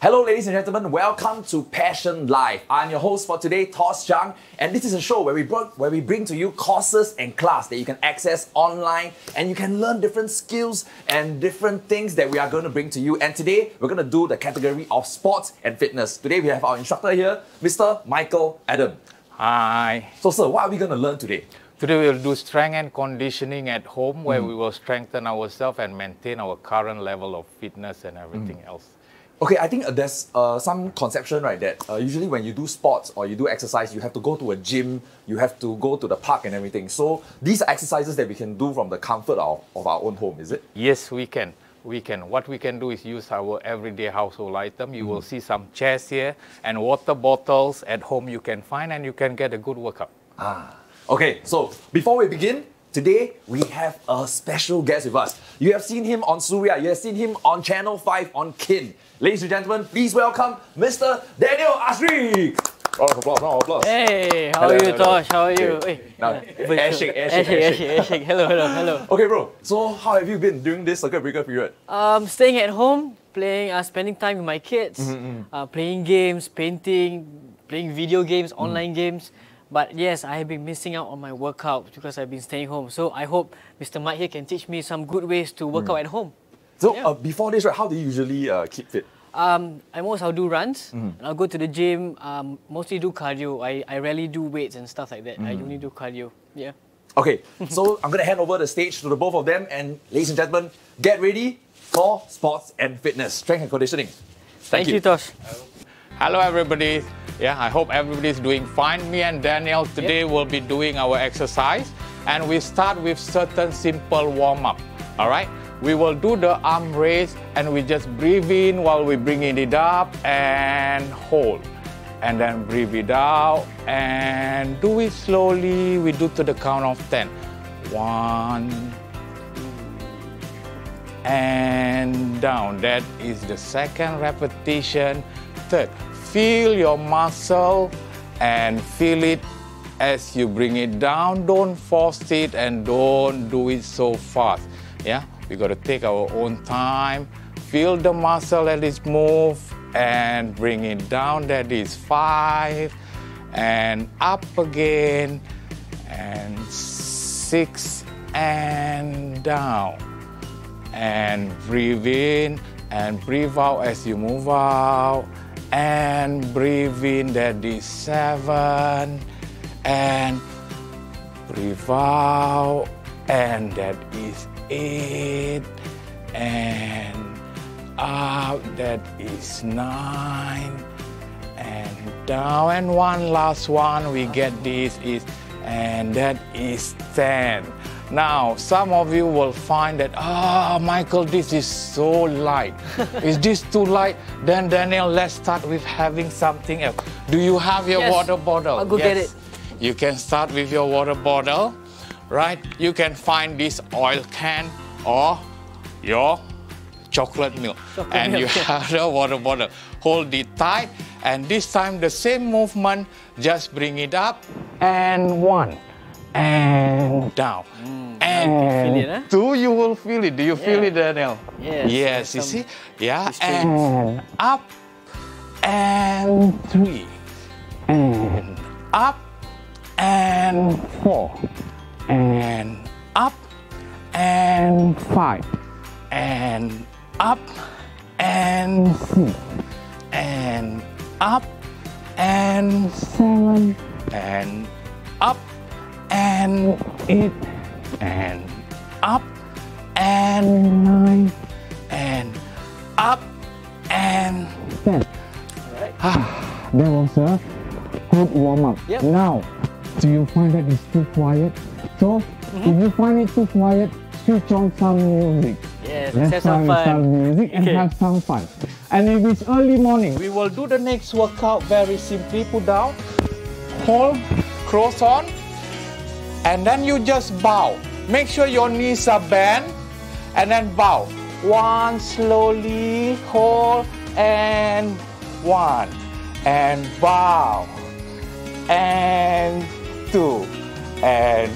Hello, ladies and gentlemen. Welcome to Passion Live. I'm your host for today, Tosh Chang, and this is a show where we brought, where we bring to you courses and class that you can access online, and you can learn different skills and different things that we are going to bring to you. And today we're going to do the category of sports and fitness. Today we have our instructor here, Mr. Michael Adam. Hi. So, sir, what are we going to learn today? Today we'll do strength and conditioning at home where we will strengthen ourselves and maintain our current level of fitness and everything mm. else. Okay, I think uh, there's uh, some conception, right, that uh, usually when you do sports or you do exercise, you have to go to a gym, you have to go to the park and everything. So these are exercises that we can do from the comfort of, of our own home, is it? Yes, we can. We can. What we can do is use our everyday household item. You will see some chairs here and water bottles at home you can find and you can get a good workout. Ah. Okay, so before we begin, today we have a special guest with us. You have seen him on Suria, you have seen him on Channel 5 on Kin. Ladies and gentlemen, please welcome Mr. Daniel Ashrik. Round of applause, round of applause. Hey, how Hello, are you, hello. Tosh? How are you? Okay. Hey, Now, airshake. Hello, hello, hello. Okay, bro. So, how have you been during this circuit breaker period? Um, staying at home, playing, uh, spending time with my kids, Mm-hmm, uh, playing games, painting, playing video games, Mm. online games. But yes, I have been missing out on my workout because I've been staying home. So I hope Mr. Mike here can teach me some good ways to work Mm. out at home. So, Yeah. uh, before this, right, how do you usually uh, keep fit? Um, at most I'll do runs. Mm-hmm. and I'll go to the gym. Um, mostly do cardio. I, I rarely do weights and stuff like that. I Mm. only do cardio. Yeah. Okay, so I'm gonna hand over the stage to the both of them, and ladies and gentlemen, get ready for sports and fitness, strength and conditioning. Thank, you, Tosh. Hello everybody. Yeah, I hope everybody's doing fine. Me and Daniel today will be doing our exercise and we start with certain simple warm up. All right? We will do the arm raise and we just breathe in while we bringing it up and hold. And then breathe it out and do it slowly. We do to the count of 10. One, and down. That is the second repetition. Third, feel your muscle and feel it as you bring it down. Don't force it and don't do it so fast. Yeah, we got to take our own time. Feel the muscle that is move and bring it down. That is five and up again and six and down and breathe in and breathe out as you move out and breathe in that is seven and breathe out and that is eight and out that is nine and down and one last one we get this is and that is 10 now some of you will find that ah michael this is so light. Is this too light? Then daniel let's start with having something else. Do you have your Yes. water bottle? I'll go get it. you can start with your water bottle right you can find this oil can or your chocolate milk Chocolate and you milk, yeah. have the water bottle. Hold it tight, and this time the same movement, just bring it up and one and down. And Mm. Feel it, huh? two, you will feel it. Do you feel it, Daniel? Yes, Yes, you see? Yeah, and up and three and up and four and up and five and up and six and up and seven and up and eight and up and nine and up and ten. Ah, that was a good warm up. Yep. Now, do you find that it's too quiet? So, if you find it too quiet, switch on some music. Yes, Let's have some find some fun. music and Okay. have some fun. And if it's early morning, we will do the next workout very simply. Put down, hold, cross on, and then you just bow. Make sure your knees are bent, and then bow. One slowly, hold, and one, and bow, and two, and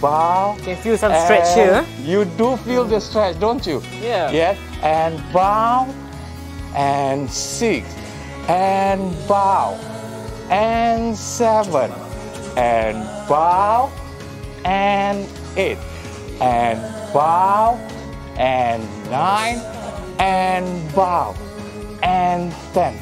bow. Can feel some stretch here. You do feel the stretch, don't you? Yeah. Yes. And bow and six, and bow, and seven, and bow, and eight, and bow, and nine, and bow, and ten.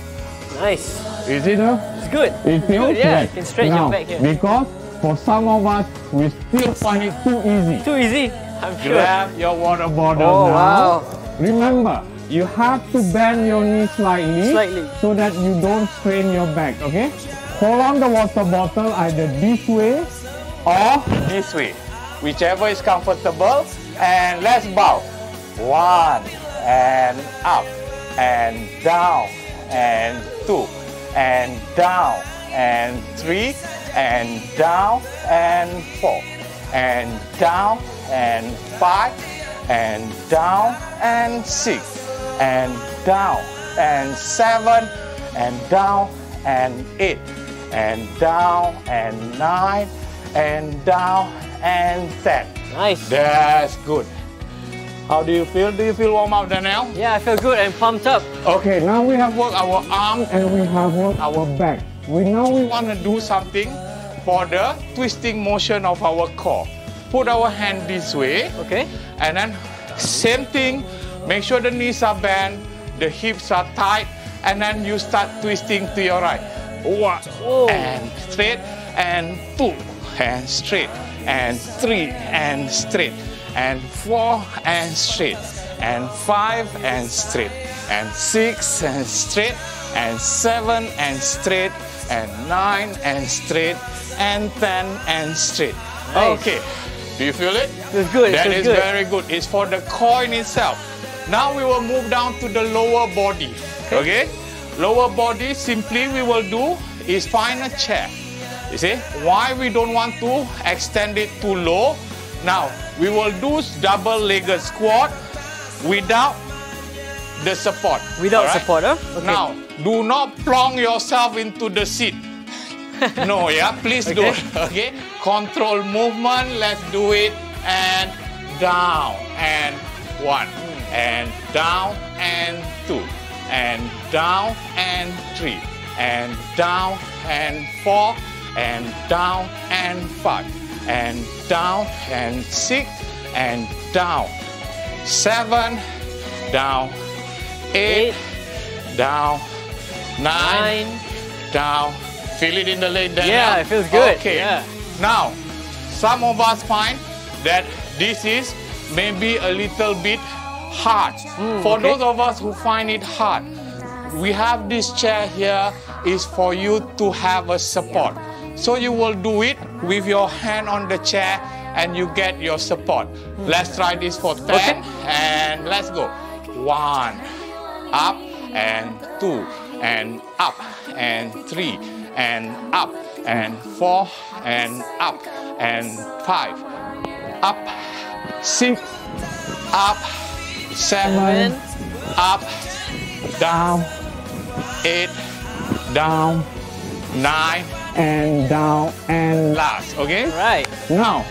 Nice. Is it enough? It's good. It feels good. Yeah, right. you can stretch now, your back here. Because for some of us, we still find it too easy. Too easy. I'm sure. Grab your water bottle Oh, now. wow. Remember, you have to bend your knee slightly, Slightly. so that you don't strain your back, okay? Hold on the water bottle either this way or this way, whichever is comfortable. And let's bow. One, and up, and down, and two, and down, and three, and down, and four, and down, and five, and down, and six, and down, and seven, and down, and eight, and down, and nine, and down, and ten. Nice. That's good. How do you feel? Do you feel warm up, Daniel? Yeah, I feel good and pumped up. Okay, now we have worked our arm and we have worked our back. We now we want to do something for the twisting motion of our core. Put our hand this way Okay. and then same thing. Make sure the knees are bent, the hips are tight, and then you start twisting to your right. One Whoa. and straight and two and straight and three and straight and four and straight and five and straight and six and straight and seven and straight and nine and straight and ten and straight. Nice. Okay. Do you feel it? It's good. That feels is good. very good. It's for the core in itself. Now we will move down to the lower body. Okay? Lower body, simply we will do is find a chair. You see? Why we don't want to extend it too low? Now, we will do double-legged squat without the support. Without alright? support, huh? Okay. Now, do not plonk yourself into the seat. no, yeah, please do Okay. it. Okay, control movement. Let's do it. And down and one, and down and two, and down and three, and down and four, and down and five, and down and six, and down seven, down eight, Eight. down nine, Nine. down. Feel it in the leg there. Yeah, it feels good. Okay. Yeah. Now, some of us find that this is maybe a little bit hard. Hmm, for okay. those of us who find it hard, we have this chair here is for you to have a support. So you will do it with your hand on the chair and you get your support. Hmm. Let's try this for 10 Okay. and let's go. One, up and two and up and three and up and four and up and five up six up seven up down eight down nine and down and last okay Right. now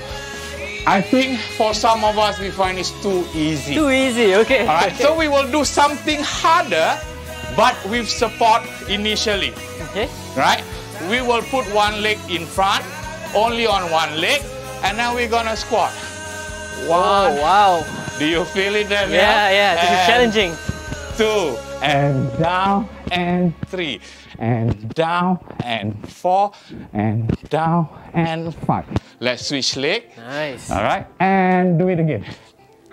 I think for some of us we find it's too easy Too easy. Okay. all right, so we will do something harder, but with support initially. okay. Right? We will put one leg in front, only on one leg, and now we're gonna squat. Oh One. wow. Do you feel it there? Yeah, yeah. This is challenging. Two and down and three and down and four and down and five. Let's switch leg. Nice. All right, and do it again.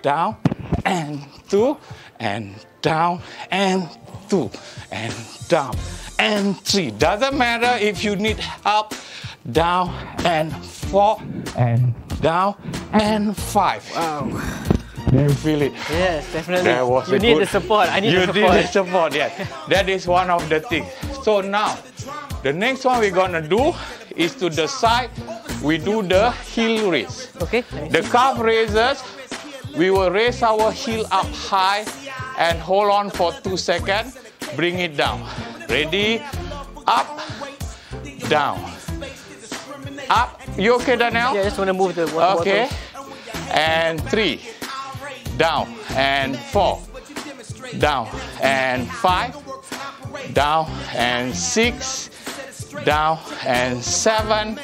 Down and two, and down and two, and down and three. Doesn't matter if you need help. Down and four, and down and five. Wow. Do you feel it? Yes, definitely. That was you need good- the support. I need you the need support. the support, yes. that is one of the things. So now, the next one we're gonna do is to the side. We do the heel raise. Okay. The calf raises, we will raise our heel up high and hold on for two seconds. Bring it down. Ready? Up, down. Up. You okay, Daniel? Yeah, I just want to move the water Okay. And three. Down. And four. Down. and five, down and six, down and seven,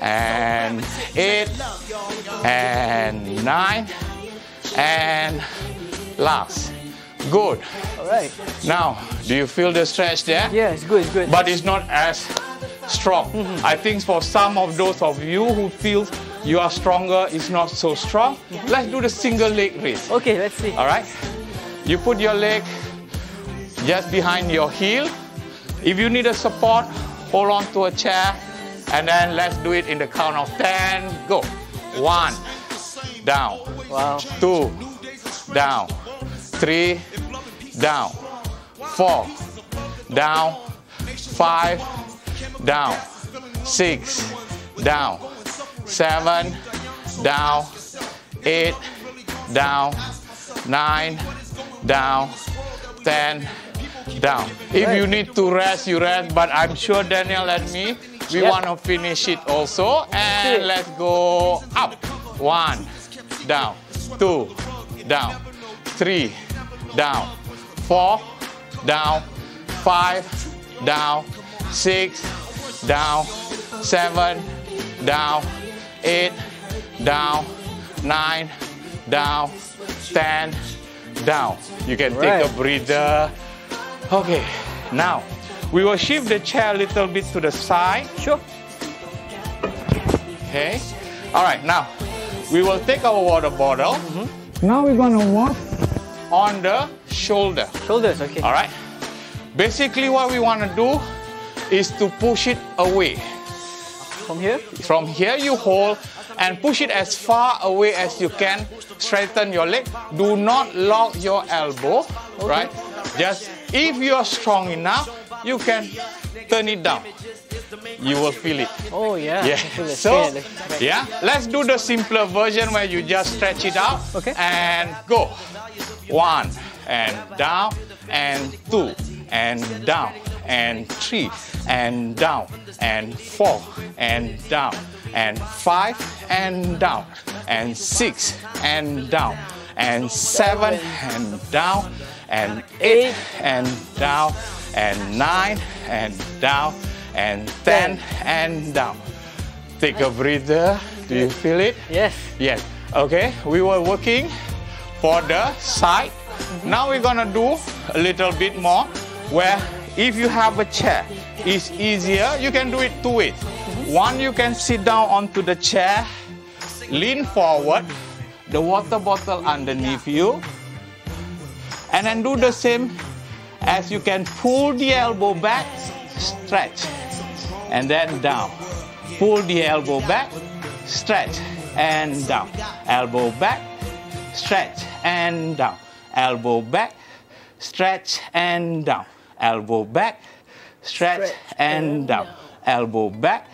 and eight, and nine, and last. Good. All right. Now, do you feel the stretch there? Yeah, it's good, it's good. But it's not as strong. Mm-hmm. I think for some of those of you who feel you are stronger, it's not so strong. Mm-hmm. Let's do the single leg raise. okay, let's see. All right? You put your leg just behind your heel. If you need a support, hold on to a chair. And then let's do it in the count of 10. Go. One, down. Wow. Two, down. Three, down. Four, down. Five, down. Six, down. Seven, down. Eight, down. Nine, down. Ten, down. If you need to rest, you rest. But I'm sure Daniel and me, we Yep. want to finish it also. And let's go up. One, down. Two, down. Three, down. Four, down. Five, down. Six, down. Seven, down. Eight, down. Nine, down. Ten, down. You can take a breather. Okay, now we will shift the chair a little bit to the side. Sure. Okay. All right. Now we will take our water bottle. Mm-hmm. Now we're gonna walk on the shoulder. Shoulders, okay. All right. Basically, what we want to do is to push it away. From here? From here, you hold and push it as far away as you can. Straighten your leg. Do not lock your elbow. Right. Just if you are strong enough, you can turn it down. You will feel it. Oh, yeah. Yeah. I feel the So, yeah, let's do the simpler version where you just stretch it out Okay. and go. One and down and two and down and three and down and four and down and five and down and six and down and seven and down and eight and down and nine and down and ten and down. Take a breather. Do you feel it? Yes. Yes. Okay. We were working for the side. Now we're gonna do a little bit more where if you have a chair, it's easier. You can do it two ways. One, you can sit down onto the chair, lean forward, the water bottle underneath you, and then do the same as you can pull the elbow back, stretch, and then down. Pull the elbow back, stretch, and down. Elbow back, stretch, and down. Elbow back, stretch, and down. Elbow back, stretch, and down. Elbow back,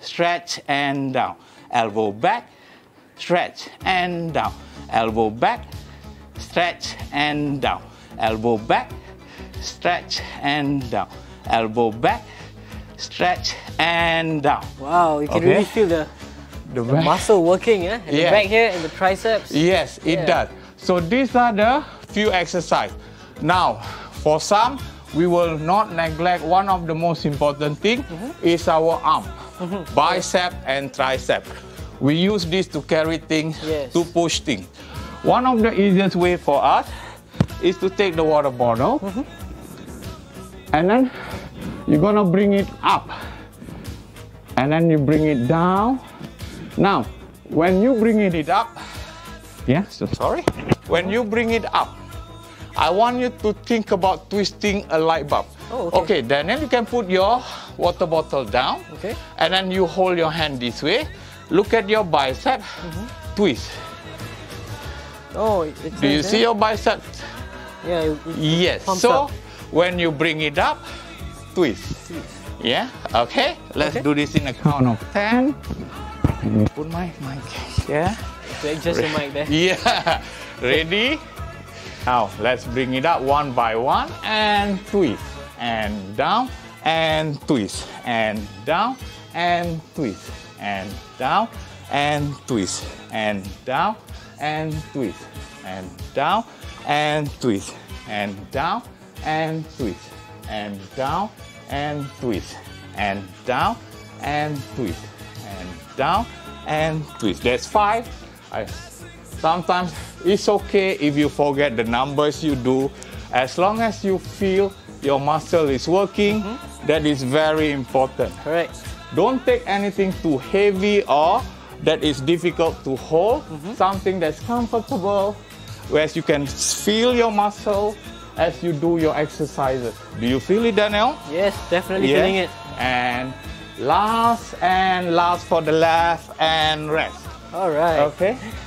stretch, and down. Elbow back, stretch, and down. Elbow back, stretch, and down. Elbow back, stretch, and down. Elbow back, stretch, and down. Wow, you can Okay. really feel the, The the muscle working, eh? yeah? At Yeah. the back here and the triceps. Yes, it Yeah. does. So these are the few exercise. Now, for some, we will not neglect one of the most important thing Mm-hmm. is our arm, bicep and tricep. We use this to carry things, Yes. to push things. One of the easiest way for us is to take the water bottle Mm-hmm. and then you're gonna bring it up and then you bring it down. Now, when you bring it up, yeah, so sorry. When you bring it up, I want you to think about twisting a light bulb. Oh, okay. Daniel, you can put your water bottle down. Okay. And then you hold your hand this way. Look at your bicep. Mm-hmm. Twist. Oh, it's Do you see your bicep? Yeah, it, it Yes. so up. when you bring it up, twist. twist. Yeah. Okay. Let's Okay. do this in a count of ten. Put my mic yeah. to adjust the mic there. Yeah. Ready? Now let's bring it up one by one and twist and down and twist and down and twist and down and twist and down and twist and down and twist and down and twist, and down and twist, and down and twist, and down and twist. That's five. I, sometimes it's okay if you forget the numbers you do, as long as you feel your muscle is working. Mm-hmm. that is very important. Correct. Don't take anything too heavy or that is difficult to hold. Mm-hmm. Something that's comfortable, where you can feel your muscle as you do your exercises. Do you feel it, Daniel? Yes, definitely Yes. feeling it. And last and last for the left and rest. All right. Okay.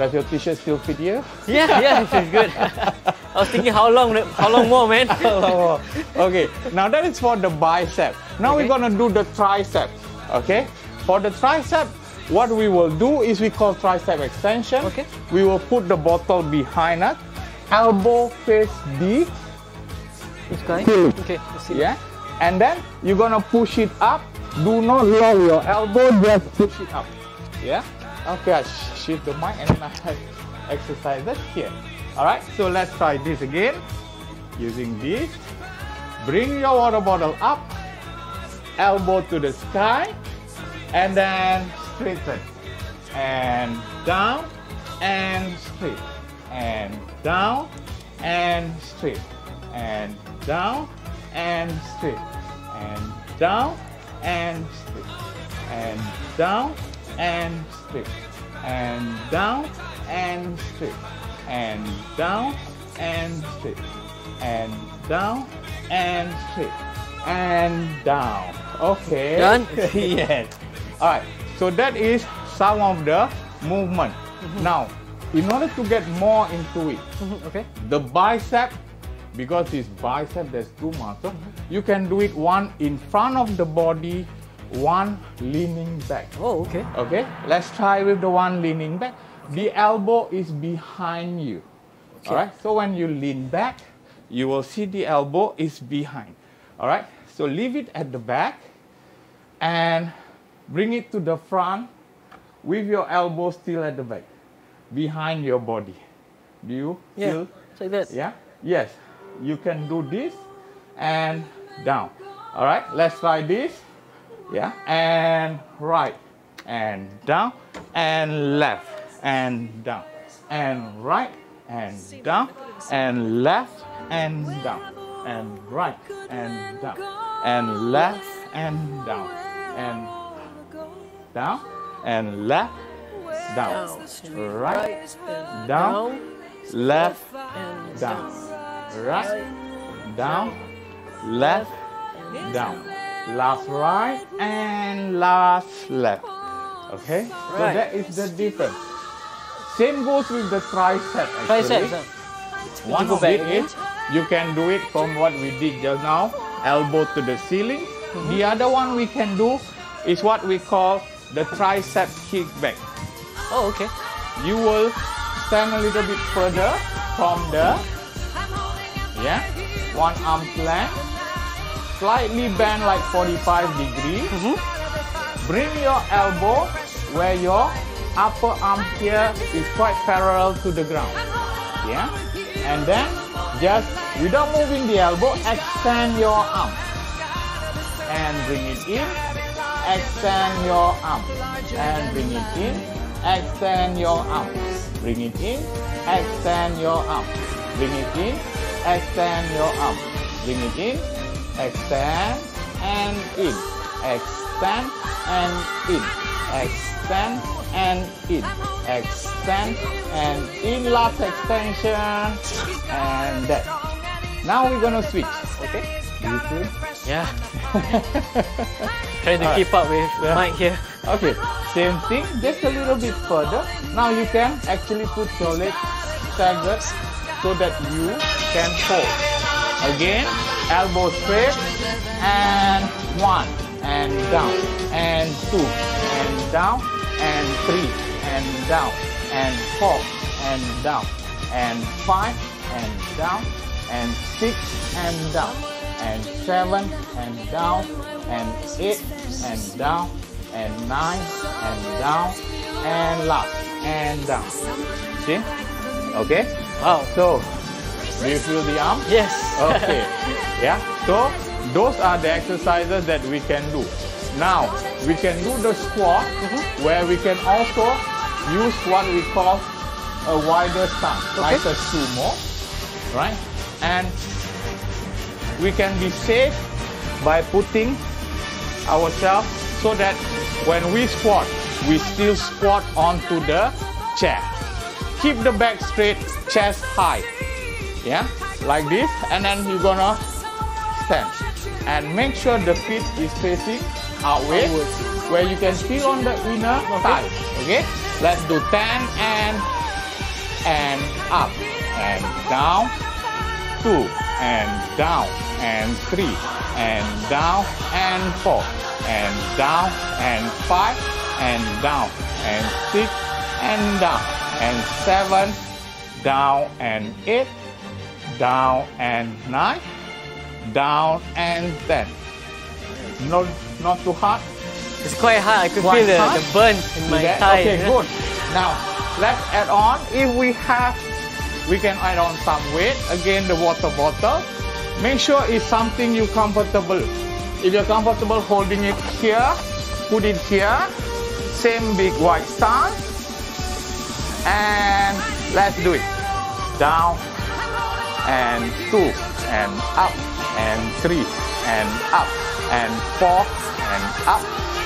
Does your t-shirt still fit you? Yeah, yeah, it feels good. I was thinking how long, how long more, man? okay, now that is for the bicep. Now Okay. we're gonna do the tricep. Okay, for the tricep, what we will do is we call tricep extension. Okay. We will put the bottle behind us, elbow face deep. This guy. Feel it. Okay, let's see. Yeah, and then you're gonna push it up. Do not lower your elbow, just push it up. Yeah. Okay, I shift the mic and I exercise. That here. All right. So let's try this again. Using this, bring your water bottle up, elbow to the sky, and then straighten, and down, and straight, and down, and straight, and down, and straight, and down, and straight, and down, and straight, and down, and straight, and down, and straight, and down, and straight, and down. And straight. And down. Okay. Done? yes. All right. So that is some of the movement. Mm-hmm. Now, in order to get more into it, mm-hmm. Okay. the bicep, because it's bicep, there's two muscles. Mm-hmm. You can do it one in front of the body, one leaning back. Oh, okay. Okay, let's try with the one leaning back. The elbow is behind you. Okay. All right, so when you lean back, you will see the elbow is behind. All right, so leave it at the back and bring it to the front with your elbow still at the back, behind your body. Do you Yeah, feel? like this. Yeah? Yes. You can do this and down. All right, let's try this. Yeah, and right. And down. And left. And down. And right. And down. And left. And down. And right. And down. And left. And down. And down. And left. Down. Right. Down. Left. And down, right, down, left, and down, last right and last left. Okay, so that is the difference. Same goes with the tricep. Actually. Triceps. huh? One go of back it is you can do it from what we did just now, elbow to the ceiling. Mm-hmm. The other one we can do is what we call the tricep kickback. Oh, okay. You will stand a little bit further from the yeah one arm length, slightly bend like 45 degrees. Mm-hmm. Bring your elbow where your upper arm here is quite parallel to the ground. Yeah, and then just without moving the elbow, extend your arm and bring it in. Extend your arm and bring it in. Extend your arm. Bring it in. Extend your arm. Bring it in. Extend your arm. Bring it in. Extend and in. Extend and in. Extend and in. Extend and in. Last extension and that. Now we're gonna switch. Okay? Feel? Yeah. Trying to Alright. keep up with Yeah. Mike here. Okay, same thing, just a little bit further. Now you can actually put your leg staggered so that you can fold. Again, elbow straight, and one, and down, and two, and down, and three, and down, and four, and down, and five, and down, and six, and down, and seven, and down, and eight, and down, and nine, and down, and last, and down. See? Okay? Wow. So, Do you feel the arm? Yes. Okay. yeah. So those are the exercises that we can do. Now we can do the squat Mm-hmm. where we can also use what we call a wider stance, like a sumo, right? And we can be safe by putting ourselves so that when we squat, we still squat onto the chair. Keep the back straight, chest high. Yeah, like this, and then you're gonna And make sure the feet is facing outward, Outwards. where you can feel on the inner thigh. Okay, let's do 10 and and up. And down, two. And down and three. And down and four. And down and five. And down and six. And down and seven. Down and eight. Down and nine down and ten not not too hard It's quite hard. I could Quite feel the, the burn in my thigh. Okay, good. Now, let's add on. If we have, we can add on some weight. Again, the water bottle. Make sure it's something you comfortable. If you're comfortable holding it here, put it here. Same big white stance. And let's do it. Down and two and up and three and up and four and up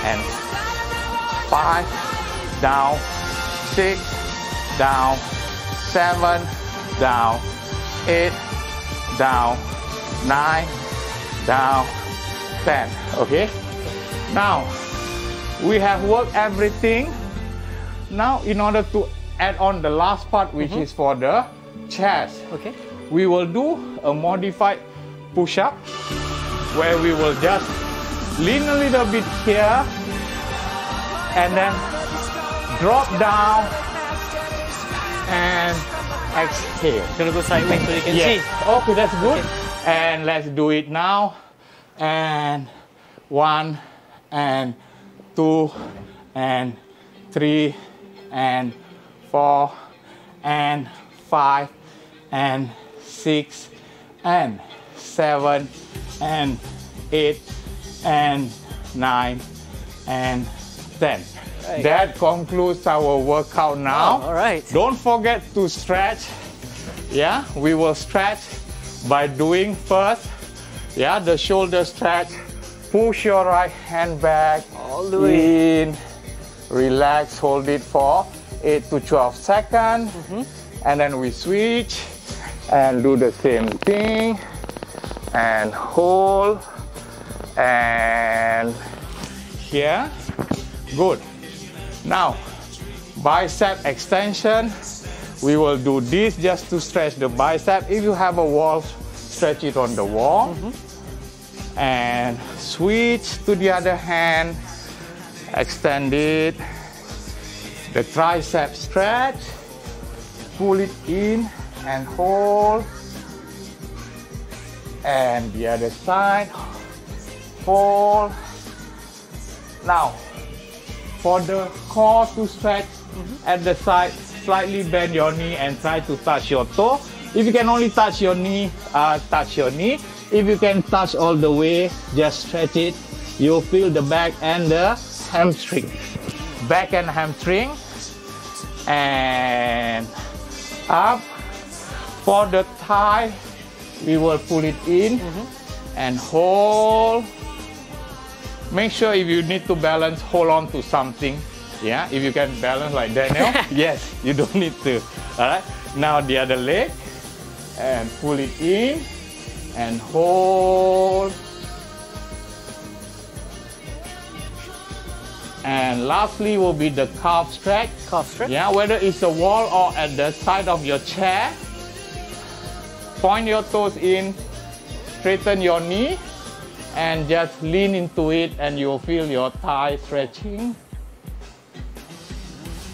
and five, down, six, down, seven, down, eight, down, nine, down, ten. Okay? Now, we have worked everything. Now, in order to add on the last part, which mm-hmm. is for the chest, Okay. We will do a modified push up where we will just lean a little bit here and then drop down and exhale. Gonna go sideways so you can Yes. see. Okay, that's good. Okay. And let's do it now. And one, and two, and three, and four, and five, and six, and seven, and eight, and nine, and ten. Right. That concludes our workout now. Oh, all right. Don't forget to stretch. Yeah, we will stretch by doing first. Yeah, the shoulder stretch. Push your right hand back. All the way. In. Relax, hold it for 8 to 12 seconds. Mm-hmm. And then we switch and do the same thing. And hold. And here. Good. Now, bicep extension. We will do this just to stretch the bicep. If you have a wall, stretch it on the wall. Mm-hmm. And switch to the other hand. Extend it. The tricep stretch. Pull it in and hold. And the other side. Hold. Now, for the core to stretch at the side, slightly bend your knee and try to touch your toe. If you can only touch your knee, uh, touch your knee. If you can touch all the way, just stretch it. You'll feel the back and the hamstring. Back and hamstring. And up. For the thigh, we will pull it in mm-hmm. and hold. Make sure if you need to balance, hold on to something. Yeah, if you can balance like Daniel, yes, you don't need to. All right. Now the other leg, and pull it in, and hold. And lastly will be the calf stretch. Calf stretch. Yeah, whether it's a wall or at the side of your chair. Point your toes in, straighten your knee, and just lean into it, and you'll feel your thigh stretching.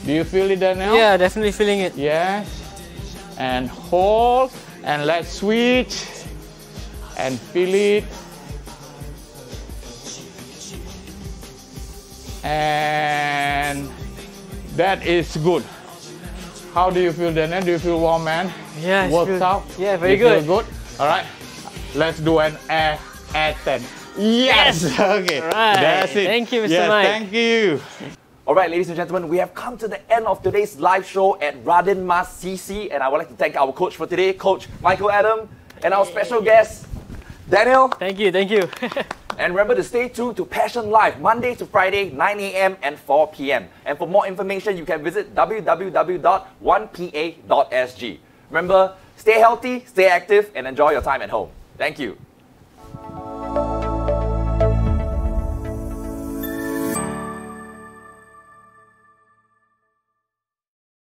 Do you feel it now? Yeah, definitely feeling it. Yes. And hold, and let's switch, and feel it. And that is good. How do you feel, Daniel? Do you feel warm, man? Yeah, it's Works good. out. Yeah, very You feel good. good. All right. Let's do an air air 10. Yes. okay. Right. That's it. Thank you, Mr. Yes, Mike. Thank you. All right, ladies and gentlemen, we have come to the end of today's live show at Radin Mas CC, and I would like to thank our coach for today, Coach Michael Adam, and our special guest, Daniel. Thank you, thank you. And remember to stay tuned to Passion Live, Monday to Friday, 9 a.m. and 4 p.m. And for more information, you can visit www.1pa.sg. Remember, stay healthy, stay active, and enjoy your time at home. Thank you.